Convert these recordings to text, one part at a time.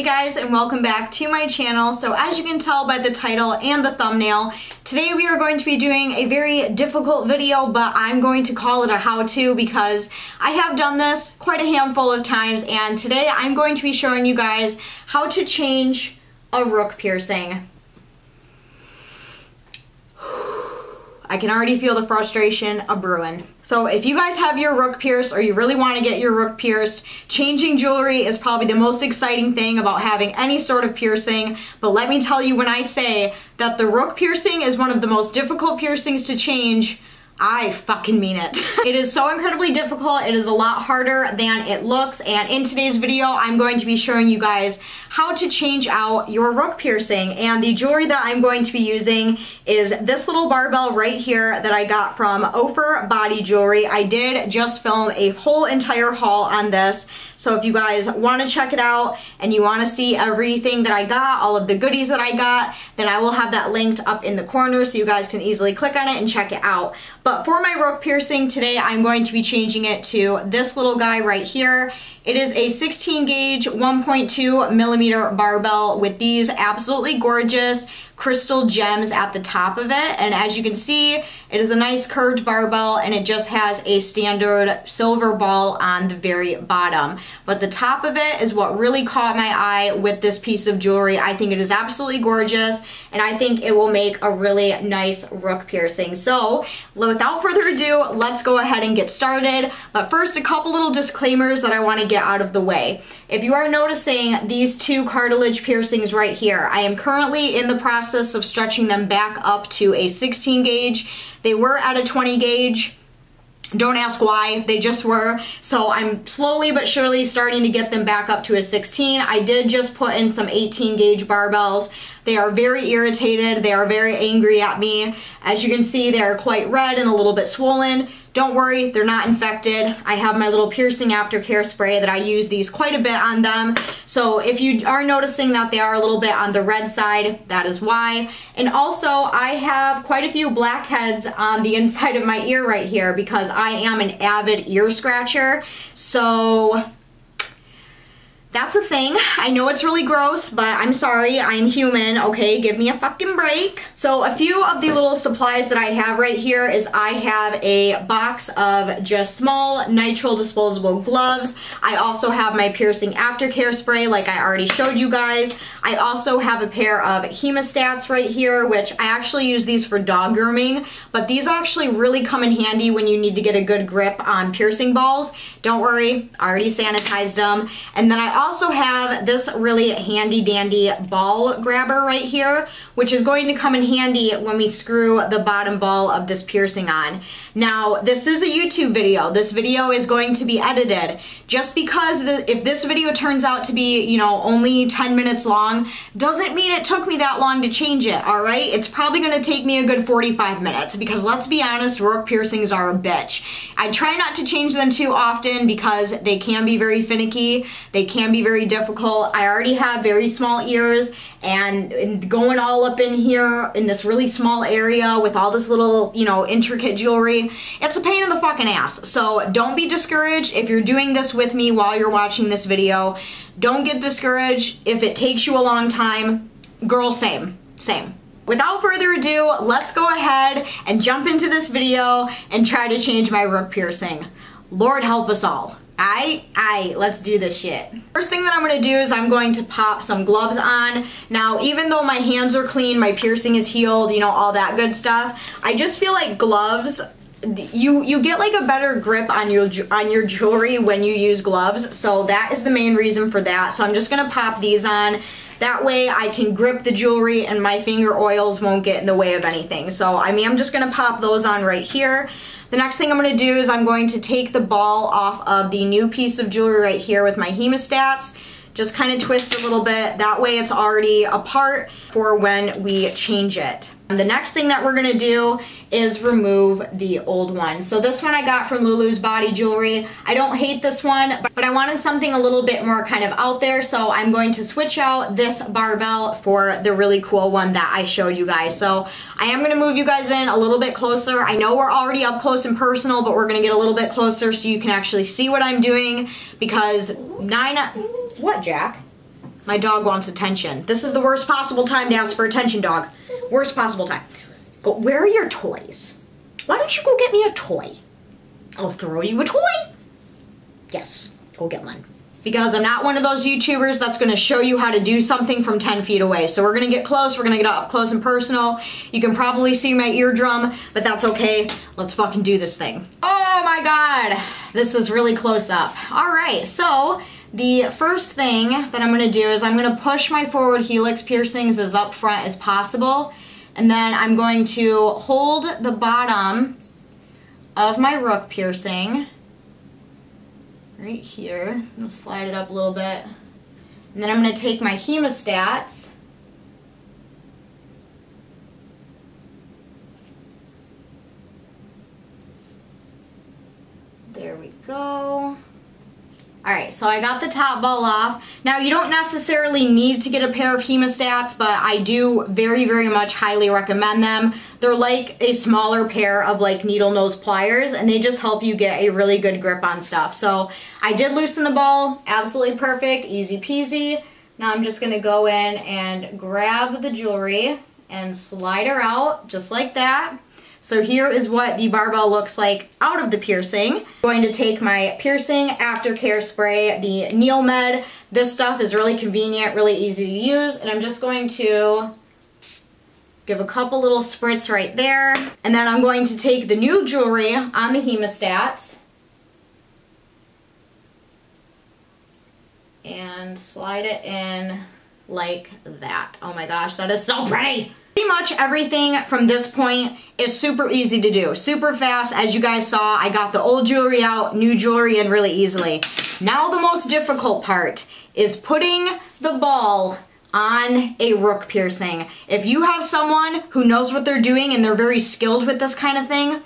Hey guys and welcome back to my channel. So as you can tell by the title and the thumbnail, today we are going to be doing a very difficult video but I'm going to call it a how-to because I have done this quite a handful of times and today I'm going to be showing you guys how to change a rook piercing. I can already feel the frustration of brewing. So if you guys have your rook pierced or you really want to get your rook pierced, changing jewelry is probably the most exciting thing about having any sort of piercing. But let me tell you when I say that the rook piercing is one of the most difficult piercings to change, I fucking mean it. it is so incredibly difficult. It is a lot harder than it looks. And in today's video, I'm going to be showing you guys how to change out your rook piercing. And the jewelry that I'm going to be using is this little barbell right here that I got from Oufer Body Jewelry. I did just film a whole entire haul on this. So if you guys want to check it out and you want to see everything that I got, all of the goodies that I got, then I will have that linked up in the corner so you guys can easily click on it and check it out. But for my rook piercing today, I'm going to be changing it to this little guy right here. It is a 16 gauge 1.2 millimeter barbell with these absolutely gorgeous crystal gems at the top of it. And as you can see, it is a nice curved barbell and it just has a standard silver ball on the very bottom. But the top of it is what really caught my eye with this piece of jewelry. I think it is absolutely gorgeous and I think it will make a really nice rook piercing. So without further ado, let's go ahead and get started. But first, a couple little disclaimers that I want to get out of the way. If you are noticing these two cartilage piercings right here, I am currently in the process of stretching them back up to a 16 gauge. They were at a 20 gauge. Don't ask why, they just were. So I'm slowly but surely starting to get them back up to a 16. I did just put in some 18 gauge barbells. They are very irritated. They are very angry at me. As you can see, they are quite red and a little bit swollen. Don't worry, they're not infected. I have my little piercing aftercare spray that I use these quite a bit on them. So if you are noticing that they are a little bit on the red side, that is why. And also, I have quite a few blackheads on the inside of my ear right here because I am an avid ear scratcher. So that's a thing. I know it's really gross, but I'm sorry, I'm human, okay? Give me a fucking break. So a few of the little supplies that I have right here is I have a box of just small nitrile disposable gloves. I also have my piercing aftercare spray like I already showed you guys. I also have a pair of hemostats right here, which I actually use these for dog grooming, but these actually really come in handy when you need to get a good grip on piercing balls. Don't worry, I already sanitized them. And then I also have this really handy dandy ball grabber right here, which is going to come in handy when we screw the bottom ball of this piercing on. Now, this is a YouTube video. This video is going to be edited. Just because the, if this video turns out to be, you know, only 10 minutes long, doesn't mean it took me that long to change it, all right? It's probably gonna take me a good 45 minutes because let's be honest, rook piercings are a bitch. I try not to change them too often because they can be very finicky. They can be very difficult. I already have very small ears and going all up in here in this really small area with all this little, you know, intricate jewelry, it's a pain in the fucking ass. So don't be discouraged if you're doing this with me while you're watching this video. Don't get discouraged if it takes you a long time. Girl, same, same. Without further ado, let's go ahead and jump into this video and try to change my rook piercing. Lord help us all. I, I, let's do this shit. First thing that I'm gonna do is I'm going to pop some gloves on. Now, even though my hands are clean, my piercing is healed, you know, all that good stuff, I just feel like gloves you you get like a better grip on your on your jewelry when you use gloves so that is the main reason for that so I'm just gonna pop these on that way I can grip the jewelry and my finger oils won't get in the way of anything so I mean I'm just gonna pop those on right here the next thing I'm going to do is I'm going to take the ball off of the new piece of jewelry right here with my hemostats. Just kind of twist a little bit. That way it's already apart for when we change it. And the next thing that we're gonna do is remove the old one. So this one I got from Lulu's Body Jewelry. I don't hate this one, but I wanted something a little bit more kind of out there, so I'm going to switch out this barbell for the really cool one that I showed you guys. So I am gonna move you guys in a little bit closer. I know we're already up close and personal, but we're gonna get a little bit closer so you can actually see what I'm doing because nine, what Jack? My dog wants attention. This is the worst possible time to ask for attention, dog. Worst possible time. But where are your toys? Why don't you go get me a toy? I'll throw you a toy. Yes, go get one. Because I'm not one of those YouTubers that's gonna show you how to do something from 10 feet away. So we're gonna get close, we're gonna get up close and personal. You can probably see my eardrum, but that's okay. Let's fucking do this thing. Oh my God, this is really close up. All right, so the first thing that I'm gonna do is I'm gonna push my forward helix piercings as up front as possible. And then I'm going to hold the bottom of my rook piercing right here. I'm gonna slide it up a little bit. And then I'm gonna take my hemostats There we go. All right, so I got the top ball off. Now you don't necessarily need to get a pair of hemostats, but I do very, very much highly recommend them. They're like a smaller pair of like needle nose pliers and they just help you get a really good grip on stuff. So I did loosen the ball, absolutely perfect, easy peasy. Now I'm just gonna go in and grab the jewelry and slide her out just like that. So here is what the barbell looks like out of the piercing. I'm going to take my piercing aftercare spray, the NeilMed. This stuff is really convenient, really easy to use, and I'm just going to give a couple little spritz right there. And then I'm going to take the new jewelry on the hemostats and slide it in like that. Oh my gosh, that is so pretty! Pretty much everything from this point is super easy to do. Super fast, as you guys saw, I got the old jewelry out, new jewelry in really easily. Now the most difficult part is putting the ball on a rook piercing. If you have someone who knows what they're doing and they're very skilled with this kind of thing,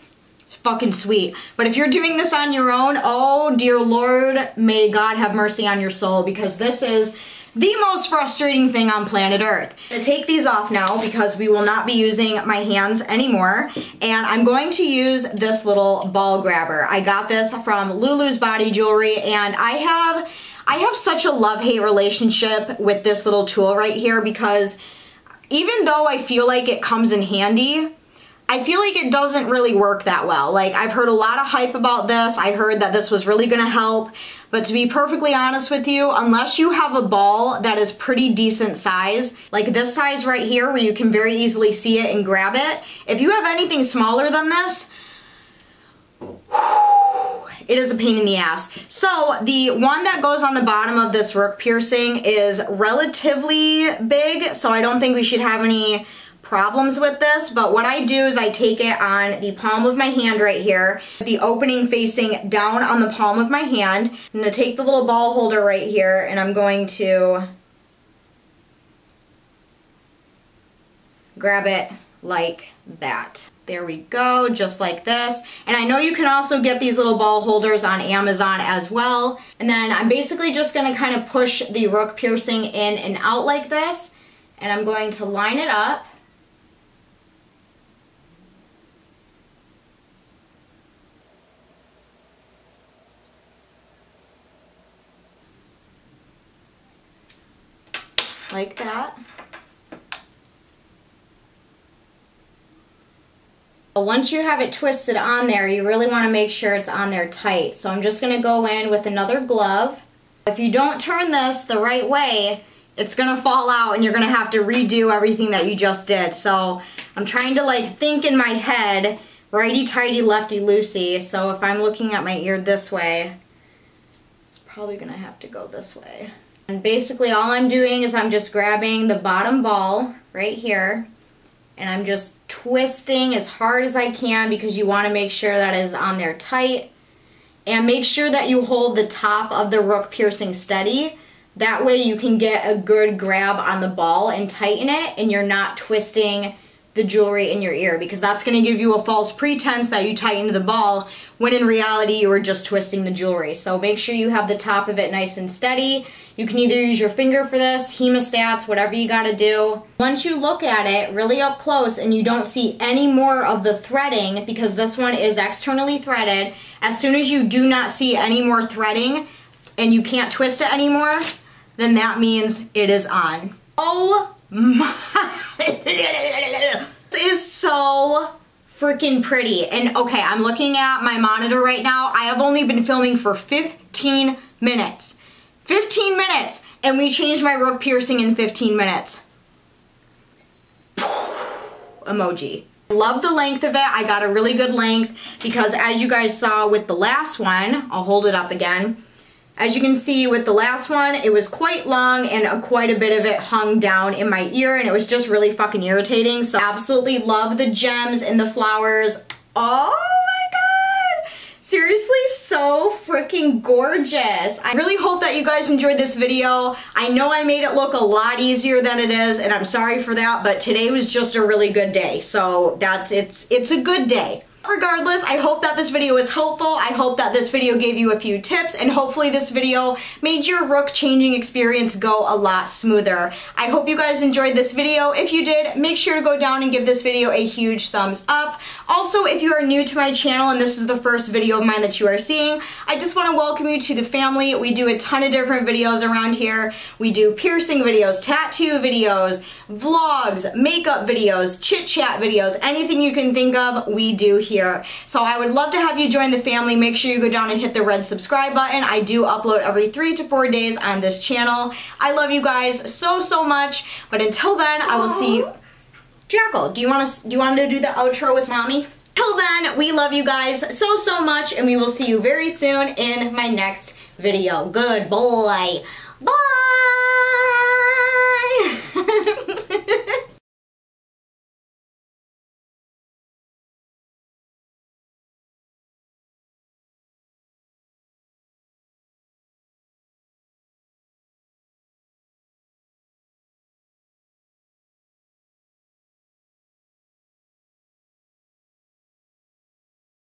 fucking sweet. But if you're doing this on your own, oh dear lord, may God have mercy on your soul because this is the most frustrating thing on planet Earth. To take these off now because we will not be using my hands anymore and I'm going to use this little ball grabber. I got this from Lulu's Body Jewelry and I have I have such a love-hate relationship with this little tool right here because even though I feel like it comes in handy, I feel like it doesn't really work that well. Like I've heard a lot of hype about this. I heard that this was really gonna help. But to be perfectly honest with you, unless you have a ball that is pretty decent size, like this size right here where you can very easily see it and grab it, if you have anything smaller than this, it is a pain in the ass. So the one that goes on the bottom of this rook piercing is relatively big, so I don't think we should have any problems with this, but what I do is I take it on the palm of my hand right here, the opening facing down on the palm of my hand. Going to take the little ball holder right here and I'm going to grab it like that. There we go, just like this. And I know you can also get these little ball holders on Amazon as well. And then I'm basically just gonna kind of push the rook piercing in and out like this. And I'm going to line it up. Like that. Once you have it twisted on there, you really want to make sure it's on there tight. So I'm just going to go in with another glove. If you don't turn this the right way, it's going to fall out and you're going to have to redo everything that you just did. So I'm trying to like think in my head, righty-tighty, lefty-loosey. So if I'm looking at my ear this way, it's probably going to have to go this way. And basically all I'm doing is I'm just grabbing the bottom ball right here and I'm just twisting as hard as I can because you want to make sure that is on there tight and make sure that you hold the top of the rook piercing steady that way you can get a good grab on the ball and tighten it and you're not twisting the jewelry in your ear because that's going to give you a false pretense that you tightened the ball when in reality you were just twisting the jewelry. So make sure you have the top of it nice and steady. You can either use your finger for this, hemostats, whatever you got to do. Once you look at it really up close and you don't see any more of the threading because this one is externally threaded, as soon as you do not see any more threading and you can't twist it anymore, then that means it is on. Oh my, it is so freaking pretty. And okay, I'm looking at my monitor right now. I have only been filming for 15 minutes. 15 minutes! And we changed my rook piercing in 15 minutes. Emoji. Love the length of it. I got a really good length because as you guys saw with the last one, I'll hold it up again. As you can see with the last one, it was quite long and a, quite a bit of it hung down in my ear and it was just really fucking irritating. So absolutely love the gems and the flowers. Oh! Seriously, so freaking gorgeous. I really hope that you guys enjoyed this video. I know I made it look a lot easier than it is and I'm sorry for that, but today was just a really good day. So that's, it's, it's a good day. Regardless, I hope that this video was helpful. I hope that this video gave you a few tips and hopefully this video made your rook changing experience go a lot smoother. I hope you guys enjoyed this video. If you did, make sure to go down and give this video a huge thumbs up. Also, if you are new to my channel and this is the first video of mine that you are seeing, I just want to welcome you to the family. We do a ton of different videos around here. We do piercing videos, tattoo videos, vlogs, makeup videos, chit chat videos, anything you can think of, we do here here. So I would love to have you join the family. Make sure you go down and hit the red subscribe button. I do upload every three to four days on this channel. I love you guys so, so much. But until then, I will see you. Jackyl, do you want to do you want to do the outro with mommy? Till then, we love you guys so, so much, and we will see you very soon in my next video. Good boy. Bye!